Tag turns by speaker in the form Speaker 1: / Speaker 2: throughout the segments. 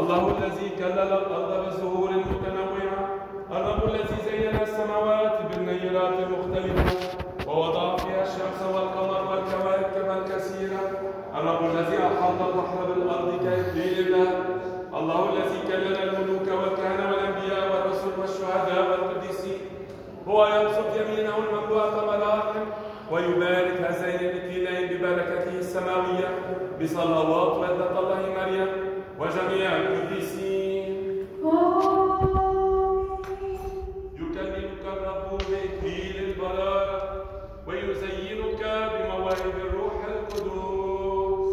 Speaker 1: الله الذي كلل الأرض بزهور متنوعة الرب الذي زين السماوات بالنيرات المختلفة ووضع فيها الشمس والقمر والكواكب الكثيرة الرب الذي أحاط البحر بالأرض كإكليل الله الله الذي كلل الملوك والكهنة والأنبياء والرسل والشهداء والقديسين. هو يبسط يمينه المملوءة مراحم ويبارك هذين الإكليلين ببركته السماوية بصلوات والدة الله مريم. وجميع القديسين يكلمك الرب بإكليل البرارة ويزينك بمواهب الروح القدوس.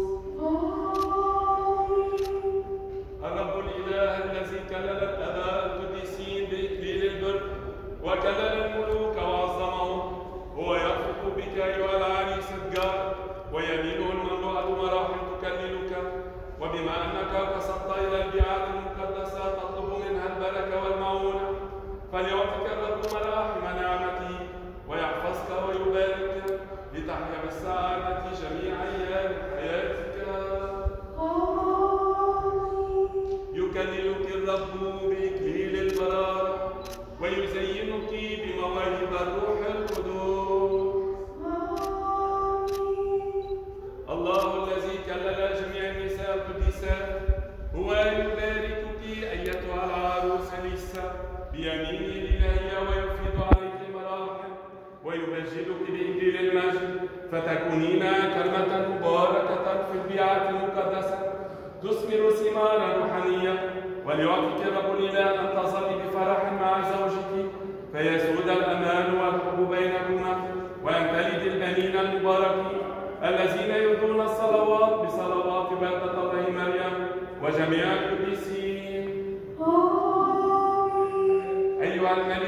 Speaker 1: الرب الإله الذي كلل الآباء القديسين بإكليل البر وكلل الملوك وعظمهم هو يرفق بك أيها العريس الجار ويمينه فليعطك الرب مراحم نعمته ويحفظك ويباركك لتحيا بالسعادة جميع أيام حياتك. يكللك الرب بإكليل البرارة ويزينك بمواهب الروح القدوس. الله الذي كلل جميع النساء القديسات هو يباركك أيتها العروس لسه بيمينه الإلهية ويفيض عليك المراحم ويمجدك بإنجيل المجد فتكونين كلمة مباركة في البيعات المقدسة. تثمر ثمارا روحانية وليعطيك الرب الإله أن تظلي بفرح مع زوجك فيسود الأمان والحب بينكما وأن تلد البنين المباركين الذين يرضون الصلوات بصلوات بلدة الله مريم وجميع القديسين أيها الملك